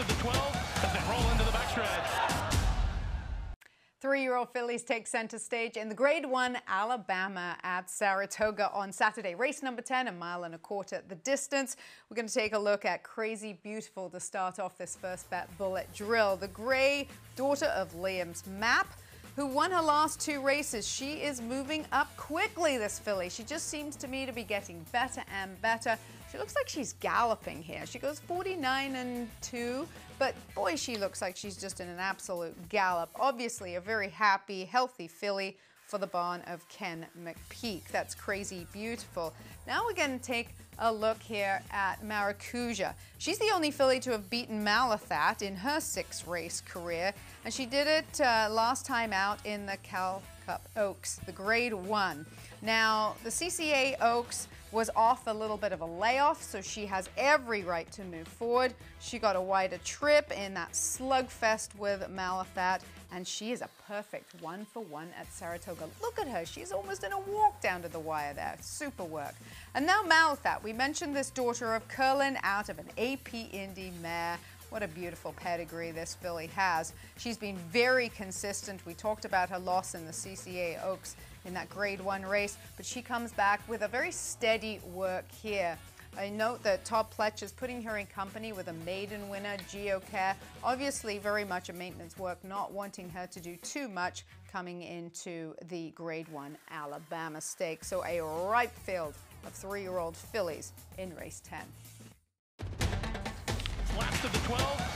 to the 12 as they roll into the backstretch. Three-year-old fillies take center stage in the Grade 1 Alabama at Saratoga on Saturday. Race number 10, a mile and a quarter the distance. We're going to take a look at Crazy Beautiful to start off this first bet bullet drill. The gray daughter of Liam's map who won her last two races. She is moving up quickly, this filly. She just seems to me to be getting better and better. She looks like she's galloping here. She goes 49 and 2, but boy, she looks like she's just in an absolute gallop. Obviously, a very happy, healthy filly for the barn of Ken McPeek. That's crazy beautiful. Now we're going to take a look here at Maracuja. She's the only filly to have beaten Malathaat in her six race career, and she did it uh, last time out in the Cal Cup Oaks, the grade one. Now, the CCA Oaks was off a little bit of a layoff, so she has every right to move forward. She got a wider trip in that slugfest with Malathaat, and she is a perfect one for one at Saratoga. Look at her. She's almost in a walk down to the wire there. Super work. And now Malathaat. We mentioned this daughter of Curlin out of an AP Indy mare. What a beautiful pedigree this filly has. She's been very consistent. We talked about her loss in the CCA Oaks in that grade one race, but she comes back with a very steady work here. I note that Todd Pletcher is putting her in company with a maiden winner, Geocare. Obviously, very much a maintenance work, not wanting her to do too much coming into the Grade 1 Alabama Stakes. So a ripe field of three-year-old fillies in race 10. Slaps to the 12